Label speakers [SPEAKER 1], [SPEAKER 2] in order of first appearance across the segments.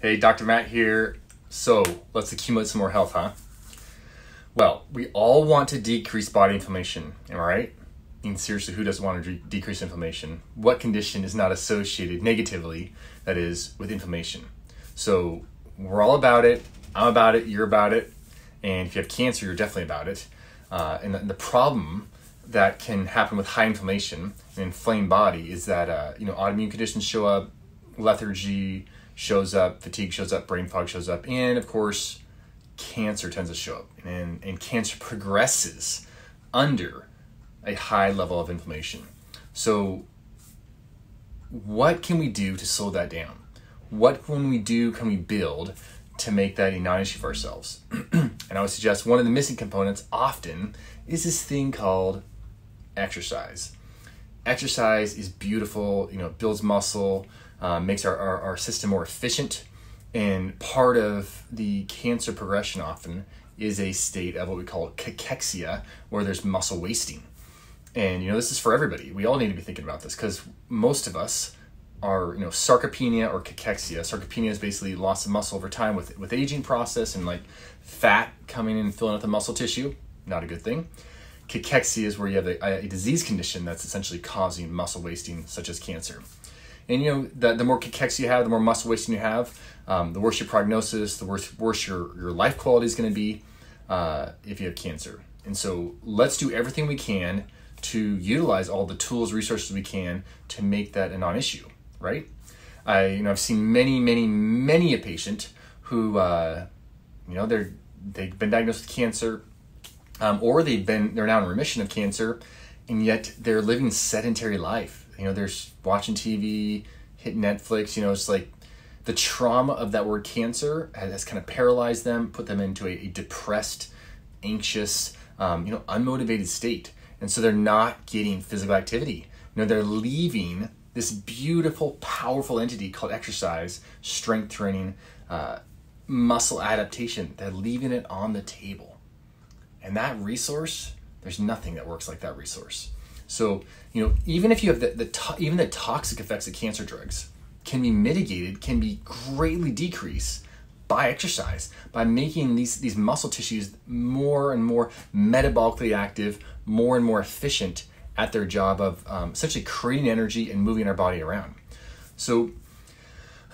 [SPEAKER 1] Hey, Dr. Matt here. So, let's accumulate some more health, huh? Well, we all want to decrease body inflammation, am I right? I mean, seriously, who doesn't want to de- decrease inflammation? What condition is not associated negatively, that is, with inflammation? So, we're all about it. I'm about it. You're about it. And if you have cancer, you're definitely about it. Uh, and the, the problem that can happen with high inflammation and inflamed body is that uh, you know autoimmune conditions show up, lethargy, shows up, fatigue shows up, brain fog shows up, and of course, cancer tends to show up. And, and cancer progresses under a high level of inflammation. So, what can we do to slow that down? What can we do, can we build to make that a non issue for ourselves? and I would suggest one of the missing components often is this thing called exercise. Exercise is beautiful, you know, builds muscle, uh, makes our, our, our system more efficient. And part of the cancer progression often is a state of what we call cachexia, where there's muscle wasting. And you know, this is for everybody. We all need to be thinking about this because most of us are, you know, sarcopenia or cachexia. Sarcopenia is basically loss of muscle over time with with aging process and like fat coming in and filling up the muscle tissue. Not a good thing. Cachexia is where you have a, a disease condition that's essentially causing muscle wasting, such as cancer. And you know, the, the more cachexia you have, the more muscle wasting you have, um, the worse your prognosis, the worse, worse your, your life quality is going to be uh, if you have cancer. And so let's do everything we can to utilize all the tools, resources we can to make that a non-issue, right? I, you know, I've seen many, many, many a patient who, uh, you know, they're they've been diagnosed with cancer, um, or they've been they're now in remission of cancer, and yet they're living sedentary life you know, they're watching TV, hit Netflix. You know, it's like the trauma of that word cancer has, kind of paralyzed them, put them into a, a depressed, anxious, um, you know, unmotivated state. And so they're not getting physical activity. You know, they're leaving this beautiful, powerful entity called exercise, strength training, uh, muscle adaptation. They're leaving it on the table. And that resource, there's nothing that works like that resource. So, you know, even if you have the, the to- even the toxic effects of cancer drugs can be mitigated, can be greatly decreased by exercise, by making these, these muscle tissues more and more metabolically active, more and more efficient at their job of um, essentially creating energy and moving our body around. So,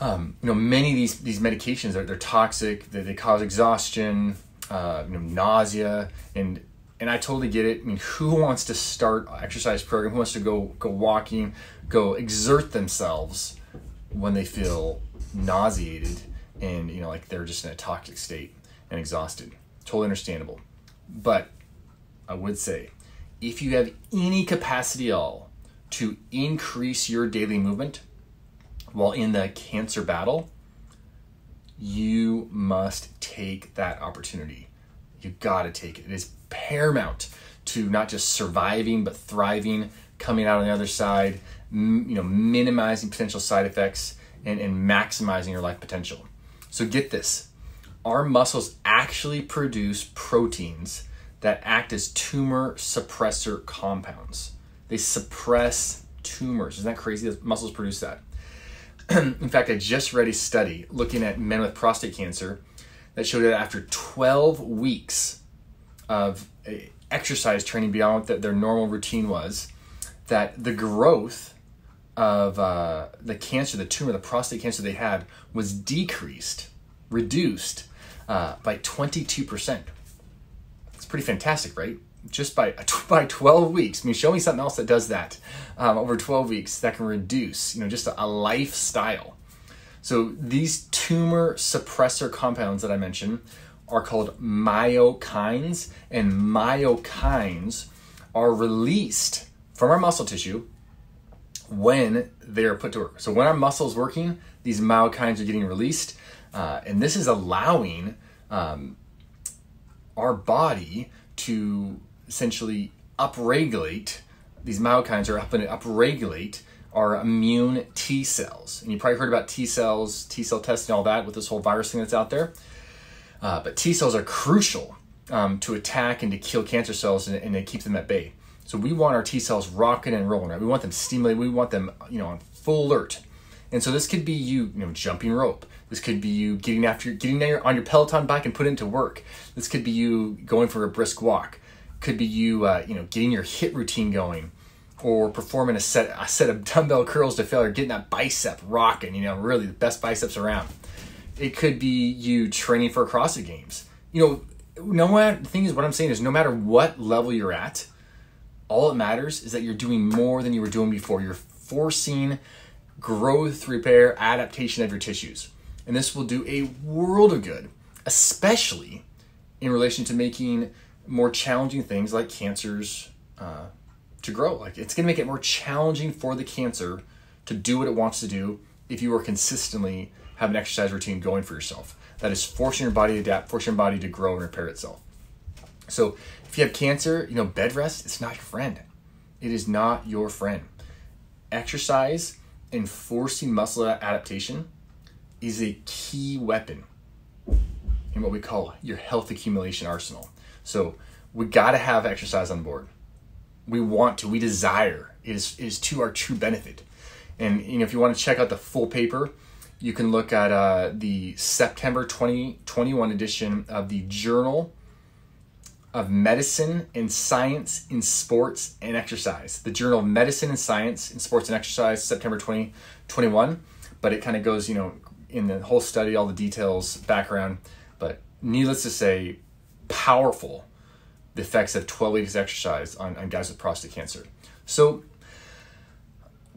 [SPEAKER 1] um, you know, many of these, these medications are they're toxic, they, they cause exhaustion, uh, you know, nausea, and and I totally get it. I mean, who wants to start exercise program? Who wants to go go walking, go exert themselves when they feel nauseated and you know like they're just in a toxic state and exhausted? Totally understandable. But I would say, if you have any capacity at all to increase your daily movement while in the cancer battle, you must take that opportunity. You got to take it. It is paramount to not just surviving but thriving, coming out on the other side, m- you know, minimizing potential side effects and, and maximizing your life potential. So get this. Our muscles actually produce proteins that act as tumor suppressor compounds. They suppress tumors. Isn't that crazy? that muscles produce that. In fact, I just read a study looking at men with prostate cancer that showed that after 12 weeks of exercise training beyond what their normal routine was, that the growth of uh, the cancer, the tumor, the prostate cancer they had was decreased, reduced uh, by 22%. It's pretty fantastic, right? Just by by 12 weeks. I mean, show me something else that does that um, over 12 weeks that can reduce, you know, just a, a lifestyle. So these tumor suppressor compounds that I mentioned are called myokines, and myokines are released from our muscle tissue when they are put to work. So when our muscle is working, these myokines are getting released, uh, and this is allowing um, our body to essentially upregulate. These myokines are to upregulate our immune T cells. And you probably heard about T cells, T cell testing, all that with this whole virus thing that's out there. Uh, but T cells are crucial um, to attack and to kill cancer cells and, and to keep them at bay. So we want our T cells rocking and rolling. Right? We want them stimulated. We want them, you know, on full alert. And so this could be you, you know, jumping rope. This could be you getting after getting on your Peloton bike and put into work. This could be you going for a brisk walk. Could be you, uh, you know, getting your HIIT routine going, or performing a set a set of dumbbell curls to failure, getting that bicep rocking. You know, really the best biceps around. It could be you training for CrossFit Games. You know, no matter the thing is, what I'm saying is, no matter what level you're at, all it matters is that you're doing more than you were doing before. You're forcing growth, repair, adaptation of your tissues. And this will do a world of good, especially in relation to making more challenging things like cancers uh, to grow. Like it's going to make it more challenging for the cancer to do what it wants to do if you are consistently have an exercise routine going for yourself. That is forcing your body to adapt, forcing your body to grow and repair itself. So if you have cancer, you know, bed rest, it's not your friend. It is not your friend. Exercise and forcing muscle adaptation is a key weapon in what we call your health accumulation arsenal. So we got to have exercise on board. We want to, we desire. It is, it is to our true benefit. And you know, if you want to check out the full paper, you can look at uh, the September 2021 edition of the Journal of Medicine and Science in Sports and Exercise. The Journal of Medicine and Science in Sports and Exercise, September 2021. But it kind of goes, you know, in the whole study, all the details, background. But needless to say, powerful the effects of 12 weeks exercise on, on guys with prostate cancer. So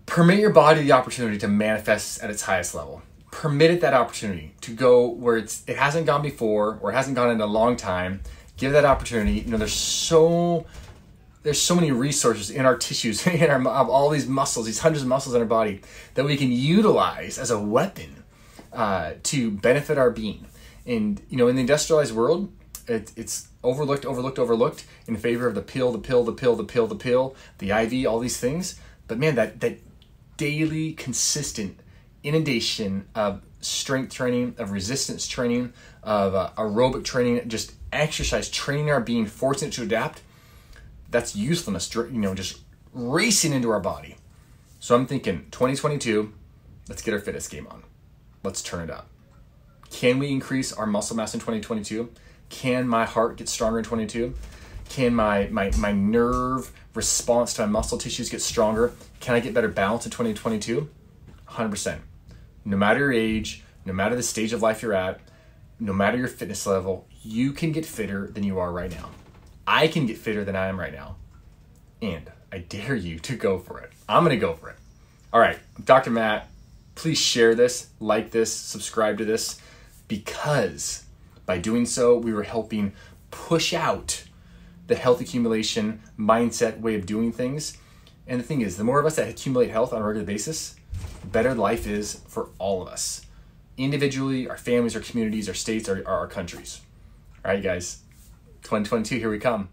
[SPEAKER 1] permit your body the opportunity to manifest at its highest level. Permit it that opportunity to go where it's it hasn't gone before or it hasn't gone in a long time. Give that opportunity. You know, there's so there's so many resources in our tissues, in our all these muscles, these hundreds of muscles in our body that we can utilize as a weapon uh, to benefit our being. And you know, in the industrialized world, it, it's overlooked, overlooked, overlooked in favor of the pill, the pill, the pill, the pill, the pill, the IV, all these things. But man, that that daily, consistent inundation of strength training, of resistance training, of uh, aerobic training, just exercise training our being, forcing it to adapt. That's usefulness, you know, just racing into our body. So I'm thinking 2022, let's get our fitness game on. Let's turn it up. Can we increase our muscle mass in 2022? Can my heart get stronger in 2022? Can my, my, my nerve response to my muscle tissues get stronger? Can I get better balance in 2022? 100%. No matter your age, no matter the stage of life you're at, no matter your fitness level, you can get fitter than you are right now. I can get fitter than I am right now. And I dare you to go for it. I'm going to go for it. All right, Dr. Matt, please share this, like this, subscribe to this, because by doing so, we were helping push out the health accumulation mindset way of doing things. And the thing is, the more of us that accumulate health on a regular basis, the better life is for all of us. Individually, our families, our communities, our states, our, our countries. All right, guys, 2022, here we come.